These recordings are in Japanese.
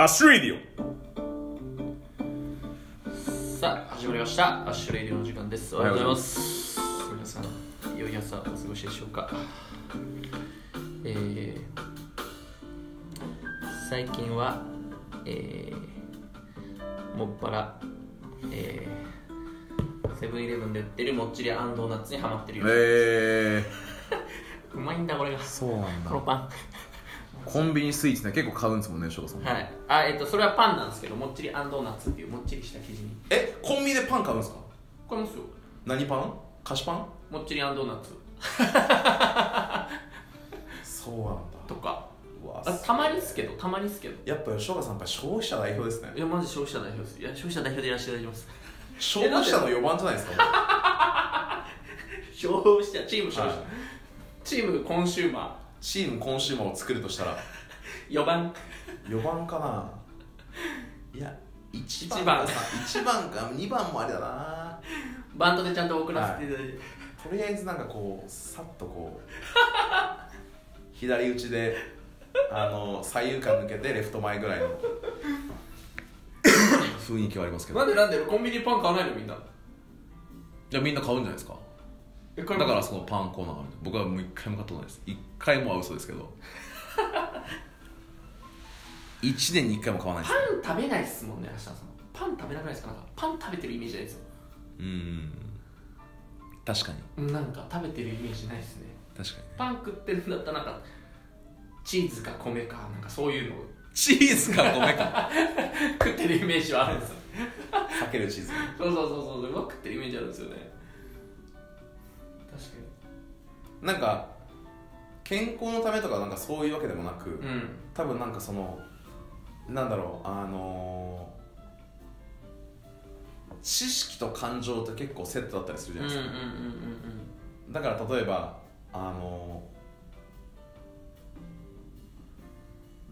アッシュレディさあ始まりました。アッシュレイディオの時間です。おはようございます。皆さん良い朝お過ごしでしょうか？えー、最近はえー、もっぱらえー、セブンイレブンで売ってるもっちりあんドーナツにハマってるよ、え うまいんだこれが。ー、そうなんこのパンコンビニスイーツね結構買うんですもんね翔太さんはい。あえっ、とそれはパンなんですけどもっちりあんドーナツっていうもっちりした生地に。えコンビニでパン買うんですか？これもすよ。何パン？菓子パン？もっちりあんドーナツ。そうなんだ。とか。あたまにっすけどたまにっすけど。やっぱ吉岡さんやっぱ消費者代表ですね。いやマジ消費者代表です。いや消費者代表でいらっしゃいただきます。消費者の4番じゃないですか？消費者チーム消費者、はい。チームコンシューマチームコンシューマーを作るとしたら？ー4番。4番かな。いや1番。一番。か1番か。2番もありだな。バントでちゃんと送らせていただいて、とりあえずなんかこうさっとこう左打ちであの左右間抜けてレフト前ぐらいの 雰囲気はありますけど。なんでなんでコンビニパン買わないのみんな？じゃあみんな買うんじゃないですか？えだからそのパンコーナーがある僕はもう一回も買ったことないです。一回もは嘘ですけど。1年に1回も買わないです。パン食べないっすもんね明日さん。パン食べなくないですか？なんかパン食べてるイメージないですよ。うーん確かに。なんか食べてるイメージないっすね。確かにパン食ってるんだったらなんかチーズか米かなんかそういうの。をチーズか米か。食ってるイメージはあるんですよ。かけるチーズ。そうそうそうそう。うまく食ってるイメージあるんですよねなんか健康のためとかなんかそういうわけでもなく、にうん。多分なんかそのなんだろうあのー知識と感情って結構セットだったりするじゃないですか、だから例えばあのー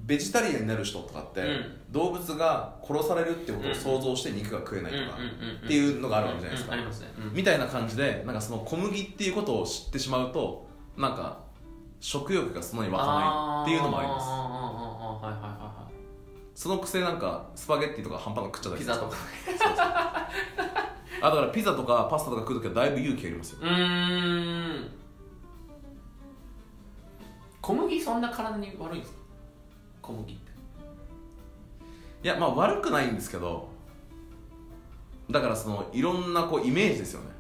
ベジタリアンになる人とかって、うん。動物が殺されるってことを想像して肉が食えないとか、っていうのがあるわけじゃないですか、みたいな感じでなんかその小麦っていうことを知ってしまうとなんか食欲がそんなに湧かないっていうのもあります。そのくせなんかスパゲッティとか半端なく食っちゃったりいピザとか。そうそう。あだからピザとかパスタとか食う時はだいぶ勇気がいりますよ。うーん。小麦そんな体に悪いんですか？小麦って。いやまあ悪くないんですけどだからそのいろんなこうイメージですよね。ああ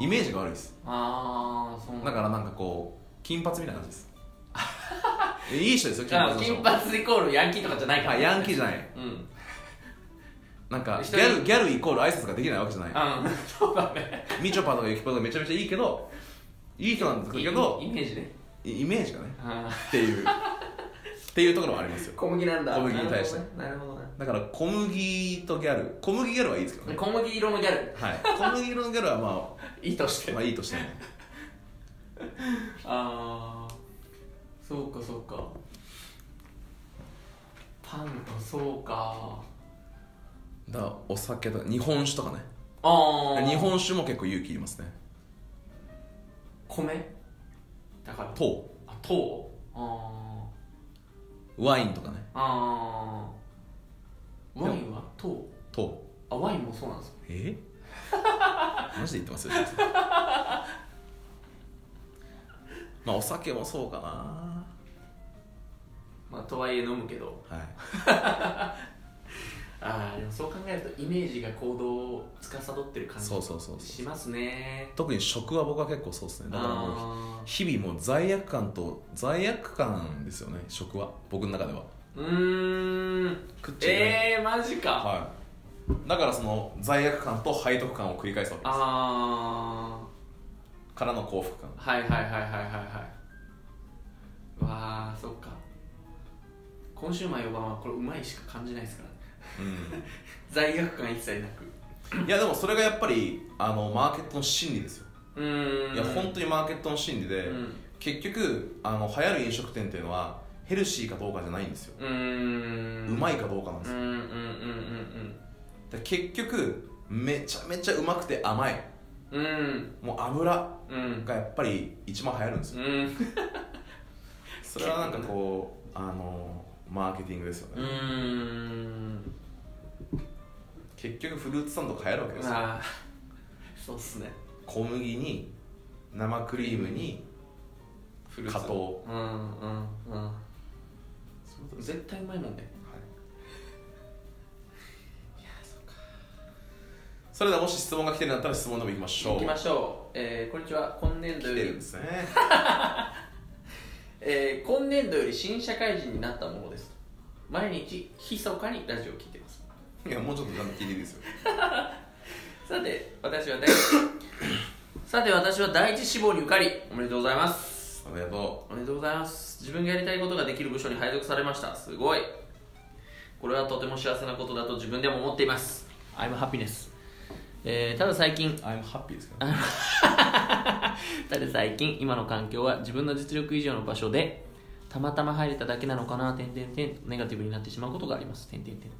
イメージが悪いです。ああそうだ。からなんかこう金髪みたいな感じです。え いい人ですよ金あ髪の人。金髪イコールヤンキーとかじゃないから。はいヤンキーじゃない。うん。なんかギャルギャルイコール挨拶ができないわけじゃない。あ そうだね。みちょぱとかゆきぱとかめちゃめちゃいいけどいい人なんですけどイメージね。イイメージがね。あっていうっていうところもありますよ。小麦なんだ。小麦に対して。なるほどね。だから小麦とギャル。小麦ギャルはいいですけどね。小麦色のギャル。はい。小麦色のギャルはま いいとして。あまあいいとしても ああそうかそうか。パンとそうか。だお酒とか日本酒とかね。ああ日本酒も結構勇気いりますね。米？だから。糖。あ糖。あワインとかね。ーあー。ワインは？糖？糖。あワインもそうなんですか？え？マジで言ってますよまあお酒もそうかな。まあとはいえ飲むけど。はい ああでもそう考えるとイメージが行動を司ってる感じそうそうそうしますね。特に食は僕は結構そうですね。だからもうあ日々もう罪悪感と罪悪感ですよね食は。僕の中では。ーうーん。食っちゃいけない。えー、マジか。はい。だからその罪悪感と背徳感を繰り返すわけです。あからの幸福感。あはいはいはいはいはいはい。わあそっか。今週前4番はこれうまいしか感じないですから罪悪感一切なく。んいやでもそれがやっぱりあのマーケットの心理ですよ。うーん。いや本当にマーケットの心理で、うん。結局あの流行る飲食店っていうのはヘルシーかどうかじゃないんですよ、うーん。うまいかどうかなんですよ、うんうんうんうんで結局めちゃめちゃうまくて甘い。うん。うんもう油うん。がやっぱり一番流行るんですよ。うん。それはなんかこうあのマーケティングですようね、ーん結局フルーツサンド変えるわけですよ。ああそうっすね。小麦に生クリームにフルーツ加糖。うんうんうん。絶対うまいもんね。それではもし質問が来てるんだったら質問でもいきましょう。行きましょう、えー、こんにちは。今年度来よりてるんですね。えー、今年度より新社会人になったものです毎日密かにラジオを聞いてますいやもうちょっとなん聞いていいですよ。さて私は第 さて私は第一志望に受かり。おめでとうございます。ありがとおめでとうございます。自分がやりたいことができる部署に配属されました。すごい。これはとても幸せなことだと自分でも思っています。I'm happiness. えーただ最近う I'm happy ですけど ただ最近今の環境は自分の実力以上の場所でたまたま入れただけなのかな点々点ネガティブになってしまうことがあります。点々点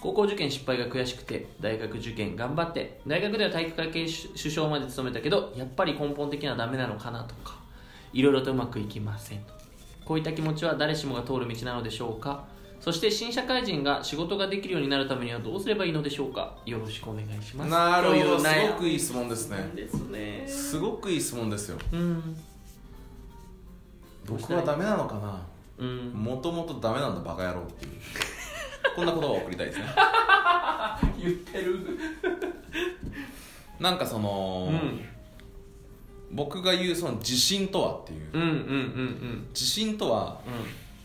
高校受験失敗が悔しくて大学受験頑張って大学では体育会系首相まで務めたけどやっぱり根本的にはダメなのかなとかいろいろとうまくいきません。とこういった気持ちは誰しもが通る道なのでしょうか。そして新社会人が仕事ができるようになるためにはどうすればいいのでしょうか。よろしくお願いします。なるほど。すごくいい質問ですね。ですね。すごくいい質問ですよ。うん。僕はダメなのかな。うん。もともとダメなんだバカ野郎っていうこんな言葉を送りたいですね。言ってる。なんかその、うん。僕が言うその自信とはっていう。うんうんうん自信とはうん。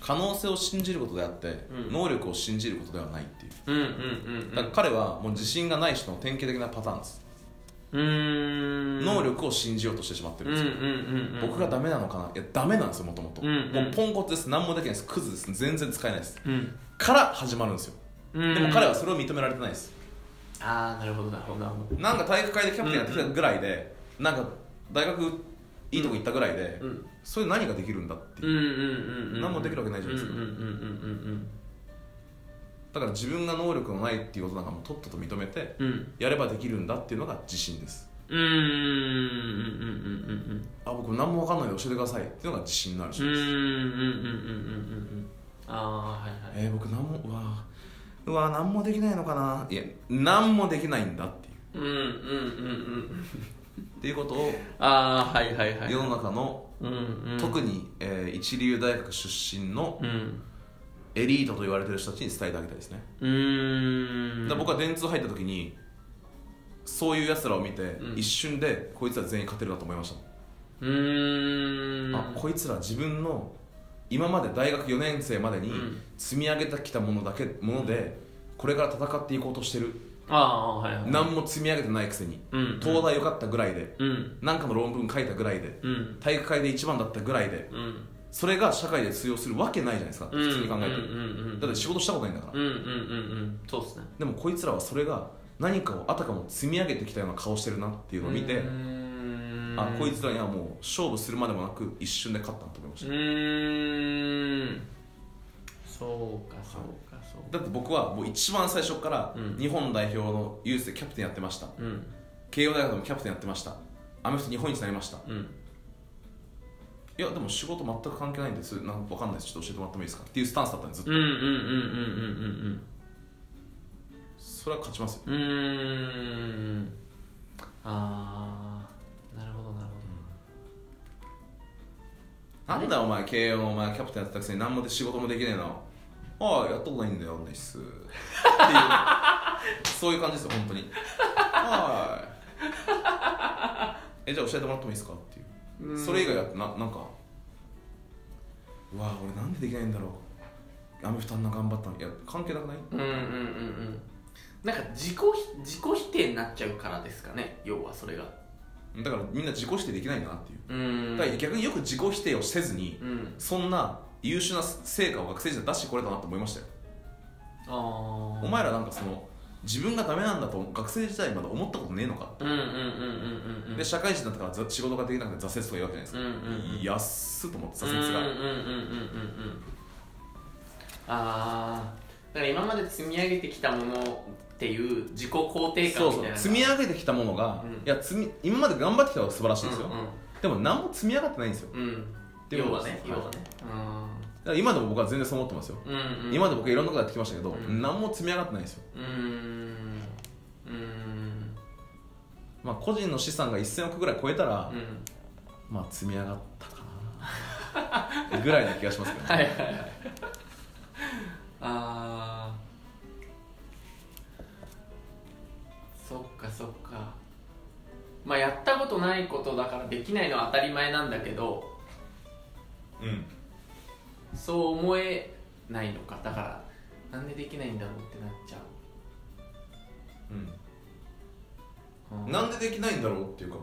可能性を信じることであって、うん。能力を信じることではないっていう。うんうんうんだから彼はもう自信がない人の典型的なパターンです、うんうん能力を信じようとしてしまってるんですよ、うんうんうんうん。僕がダメなのかな？いやダメなんですよもともとポンコツです。何もできないです。クズです。全然使えないです。うん。から始まるんですよ。うん。でも彼はそれを認められてないです。ああなるほどなるほどなるほど。なんか体育会でキャプテンやってきたぐらいで、なんか大学いいとこ行ったぐらいで、うん。それ何ができるんだっていう、うんうんうんうん何もできるわけないじゃないですか。うんうんうんうんだから自分が能力がないっていうことなんかもうとっとと認めてうん。うんやればできるんだっていうのが自信です。うん。うんうんうんうんうんあ僕何も分かんないので教えてくださいっていうのが自信のある人です、うん。うん。うん。うん。うん。うん。うん。ああはいはいえー、僕何もうわうわ何もできないのかないや何もできないん。だっていううん。うん。うん。うん。うん。っていうことをああはいはいはい世の中の、うん。うん。特に、えー一流大学出身のうんエリートと言われてる人たちに伝えてあげたいですね、うーん。僕は電通入った時にそういうやつらを見て、うん。一瞬でこいつら全員勝てるなと思いました、うーん。あこいつら自分の今まで大学4年生までにうん。積み上げてきたものだけものでこれから戦っていこうとしてる。ああはいはい。何も積み上げてないくせにうん。東大受かったぐらいでうん。何かの論文書いたぐらいでうん。体育会で一番だったぐらいでうんそれが社会で通用するわけないじゃないですかうん普通に考えて。うんうんうん。だって仕事したことないんだから。うんうんうんうん。そうっすね。でもこいつらはそれが何かをあたかも積み上げてきたような顔してるなっていうのを見てあこいつらにはもう勝負するまでもなく一瞬で勝ったなと思いましうーん。そうかそうかそうただって僕はもう一番最初からうん。日本代表のユースでキャプテンやってました。うん。慶応大学でもキャプテンやってました。アメフト日本一になりました。うんいやでも仕事全く関係ないんです。なんか分かんないです。ちょっと教えてもらってもいいですか？っていうスタンスだったんですずっと。うんうんうんうんうん。それは勝ちますよ。うん。ああなるほどなるほど。なんだお前慶応のお前キャプテンやってたくせに何もで仕事もできねえの？ああやったことないんだよないっすっていう。そういう感じですよ本当に。はい。えじゃあ教えてもらってもいいですか？っていう。うんそれ以外だってななんかうわ俺なんでできないんだろう。アメフトあんな頑張ったの。いや関係なくない？うんうんうんうん。なんか自己ひ自己否定になっちゃうからですかね。要はそれが。だからみんな自己否定できないんだなっていう。うん。だから逆によく自己否定をせずにうん。そんな優秀な成果を学生時代出してこれたなと思いましたよ。ああお前らなんかその自分がダメなんだと学生時代まで思ったことねえのか、うんうんうんうんうんうんで社会人だったからざ仕事ができなくて挫折とか言うわけじゃないです。か、うんうんうん。安っと思って挫折が、うんうんうんうんうんうん。ああだから今まで積み上げてきたものっていう自己肯定感みたいうな積み上げてきたものが、うん。いや積み今まで頑張ってきたのが素晴らしいですよ、うんでも何も積み上がってないんですよ。うん。要はね要はね。から今でも僕は全然そう思ってますよ、うんうん。今まで僕いろんなことやってきましたけど、うん。何も積み上がってないんですよ。うーん。うーん。まあ個人の資産が1000億ぐらい超えたら、うん。まあ積み上がったかなぐらいな気がしますけどね、はいはいはい。あー。そっかそっか。まあやったことないことだからできないのは当たり前なんだけどうんそう思えないのかだからなんでできないんだろうってなっちゃう、うん、うん。なんでできないんだろうっていうか。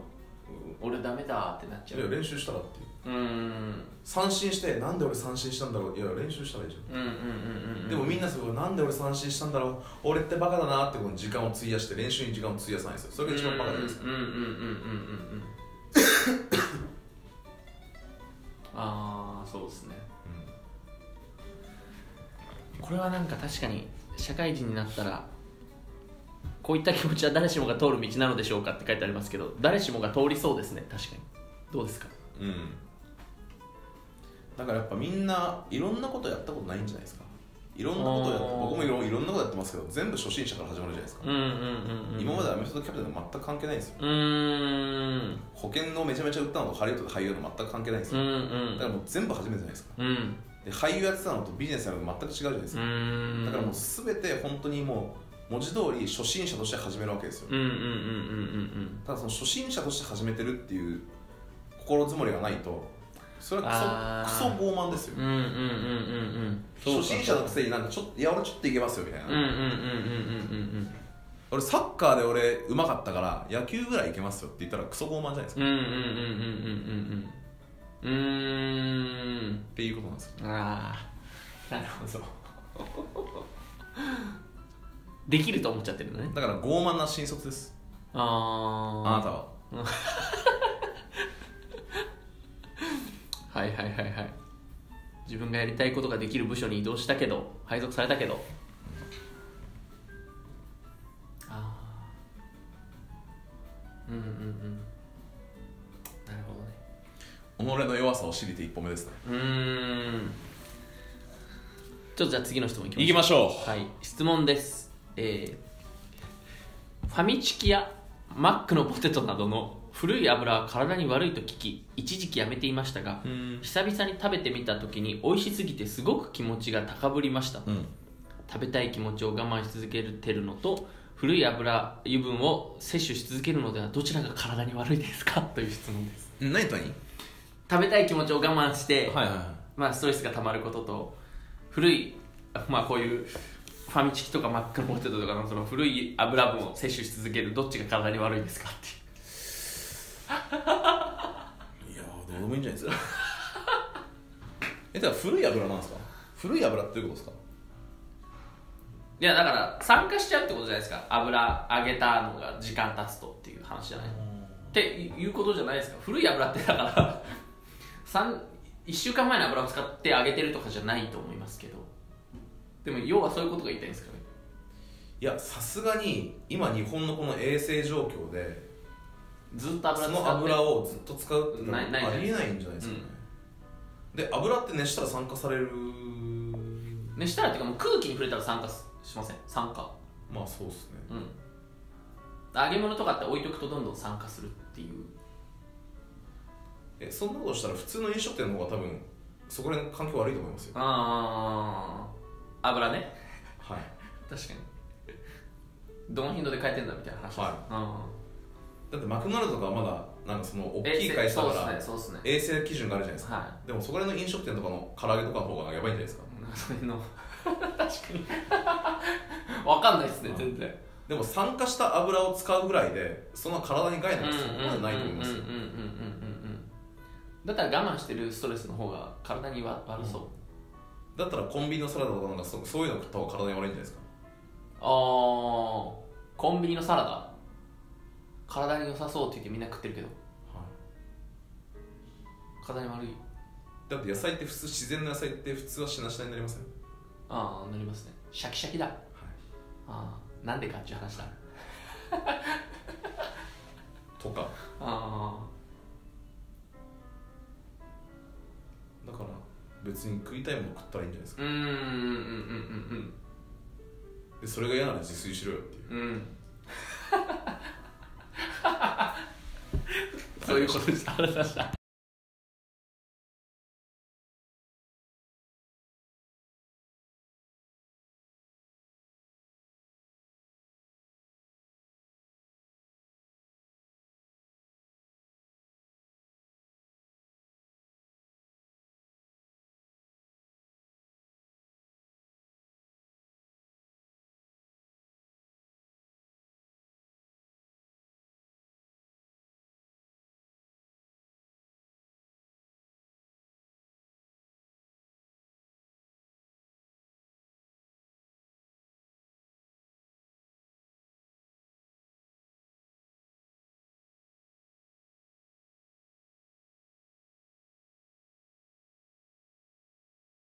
俺ダメだってなっちゃう。いや練習したらっていう。うーん。三振してなんで俺三振したんだろう。いや練習したらいいじゃん。うんうんうんうんうん。でもみんなすごいなんで俺三振したんだろう。俺ってバカだなってこの時間を費やして練習に時間を費やさないんですよ。それが一番バカじゃないですかうんうんうんうんうんうんうん ああそうですねこれはなんか確かに社会人になったらこういった気持ちは誰しもが通る道なのでしょうかって書いてありますけど誰しもが通りそうですね。確かに。どうですか？うん、うん、だからやっぱみんないろんなことやったことないんじゃないですか。いろんなことやって僕もいろいろんなことやってますけど全部初心者から始まるじゃないですか、うんうんうんうん。今までアメフトとキャプテンと全く関係ないんですよ。うーん。保険のめちゃめちゃ売ったのとハリウッドで俳優の全く関係ないんですよ、うんうん。だからもう全部初めてじゃないですか。うんで俳優やってたのとビジネスやるの全く違うじゃないですうか、ん。だからもう全て本当にもう文字通り初心者として始めるわけですよ、ただその初心者として始めてるっていう心づもりがないとそれはクソクソ傲慢ですよ、うんうんうんうんうん。うん初心者のくせになんかちょっといや俺ちょっといけますよみたいな、俺サッカーで俺うまかったから野球ぐらいいけますよって言ったらクソ傲慢じゃないですか、うんうんうんうんうんうんうんうーんっていうことなんですよああなるほど。できると思っちゃってるのね。だから傲慢な新卒です。ああなたは。はいはいはいはい。自分がやりたいことができる部署に移動したけど配属されたけど。ああうんうんうん己の弱さを知りて一歩目ですね。うーん。ちょっとじゃあ次の質問いきましょう。行きましょはい、質問です、えーファミチキやマックのポテトなどの古い油は体に悪いと聞き一時期やめていましたが久々に食べてみた時に美味しすぎてすごく気持ちが高ぶりました。うん。食べたい気持ちを我慢し続けてるのと古い油油分を摂取し続けるのではどちらが体に悪いですか？という質問です。何と何？食べたい気持ちを我慢して、はいはいはい。まあ、ストレスがたまることと古い、まあ、こういうファミチキとかマックのポテトとかのその古い油分を摂取し続けるどっちが体に悪いですかっていう。いやーどうでもいいんじゃないですか。えだから古い油なんですか？古い油っていうことですか？いやだから酸化しちゃうってことじゃないですか。油揚げたのが時間経つとっていう話じゃない。っていうことじゃないですか。古い油ってだから1週間前の油を使って揚げてるとかじゃないと思いますけど。でも要はそういうことが言いたいんですかね。いやさすがに今日本のこの衛生状況でずっと油その油をずっと使うってのはありえないんじゃないですかね、で油って熱したら酸化される。熱したらっていうかもう空気に触れたら酸化しません？酸化。まあそうですね。うん。揚げ物とかって置いとくとどんどん酸化するっていうえそんなことしたら普通の飲食店の方が多分そこら辺環境悪いと思いますよ。ああ油ね。はい。確かに。どの頻度で変えてんだみたいな話。はい。あだってマクドナルドとかはまだなんかその大ーきい会社だから衛生基準があるじゃないですか。はでもそこら辺の飲食店とかの唐揚げとかの方がやばいんじゃないですか。いそれの。確かに。わかんないっすね全然。でも酸化した油を使うぐらいでその体に害なんてそこまでないと思いますよだったら我慢してるストレスの方が体にわ悪そう、だったらコンビニのサラダとかなんかそそういうの食った方が体に悪いんじゃないですか？ああコンビニのサラダ？体に良さそうって言ってみんな食ってるけど。体に悪い。だって野菜って普通自然の野菜って普通はしなしなになりません？ああなりますね。シャキシャキだ。ああなんでかっていう話だ。とか。あだから別に食いたいもの食ったらいいんじゃないですか。うんうんうんうんでそれが嫌なら自炊しろよっていう。うん。うんうんそういうことです。ありがとうございました